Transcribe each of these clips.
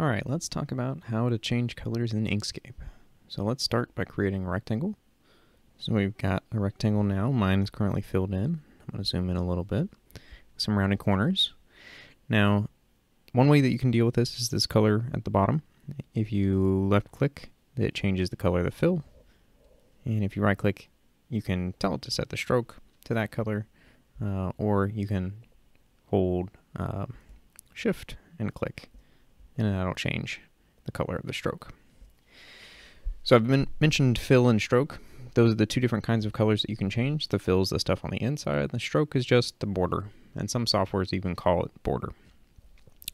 Alright, let's talk about how to change colors in Inkscape. So let's start by creating a rectangle. So we've got a rectangle now. Mine is currently filled in. I'm going to zoom in a little bit. Some rounded corners. Now, one way that you can deal with this is this color at the bottom. If you left click, it changes the color of the fill. And if you right click, you can tell it to set the stroke to that color. Uh, or you can hold uh, shift and click and then that'll change the color of the stroke. So I've been mentioned fill and stroke. Those are the two different kinds of colors that you can change. The fill is the stuff on the inside, and the stroke is just the border, and some softwares even call it border.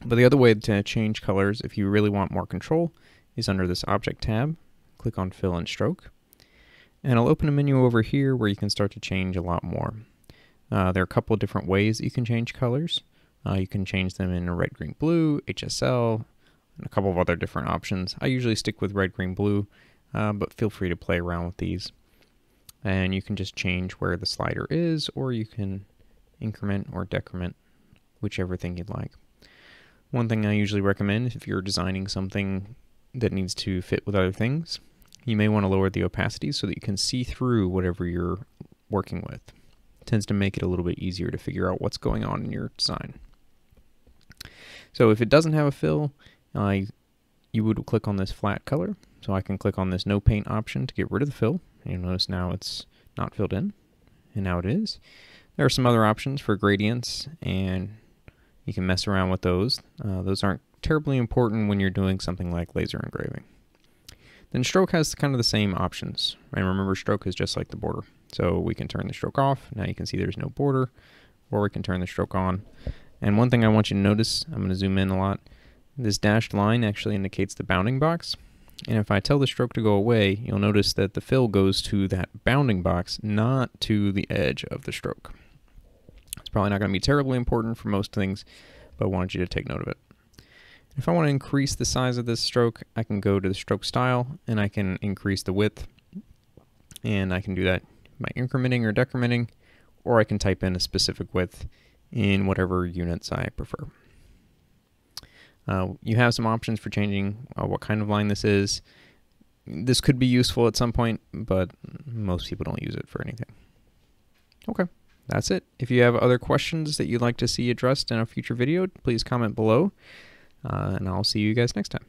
But the other way to change colors, if you really want more control, is under this Object tab. Click on Fill and Stroke. And I'll open a menu over here where you can start to change a lot more. Uh, there are a couple different ways that you can change colors. Uh, you can change them in red, green, blue, HSL, and a couple of other different options. I usually stick with red, green, blue, uh, but feel free to play around with these. And you can just change where the slider is, or you can increment or decrement, whichever thing you'd like. One thing I usually recommend if you're designing something that needs to fit with other things, you may want to lower the opacity so that you can see through whatever you're working with. It tends to make it a little bit easier to figure out what's going on in your design. So if it doesn't have a fill, uh, you would click on this flat color. So I can click on this no paint option to get rid of the fill. You'll notice now it's not filled in, and now it is. There are some other options for gradients, and you can mess around with those. Uh, those aren't terribly important when you're doing something like laser engraving. Then stroke has kind of the same options. And remember, stroke is just like the border. So we can turn the stroke off. Now you can see there's no border, or we can turn the stroke on. And one thing I want you to notice, I'm going to zoom in a lot, this dashed line actually indicates the bounding box. And if I tell the stroke to go away, you'll notice that the fill goes to that bounding box, not to the edge of the stroke. It's probably not going to be terribly important for most things, but I wanted you to take note of it. If I want to increase the size of this stroke, I can go to the stroke style and I can increase the width. And I can do that by incrementing or decrementing, or I can type in a specific width in whatever units I prefer. Uh, you have some options for changing uh, what kind of line this is. This could be useful at some point, but most people don't use it for anything. Okay, that's it. If you have other questions that you'd like to see addressed in a future video, please comment below, uh, and I'll see you guys next time.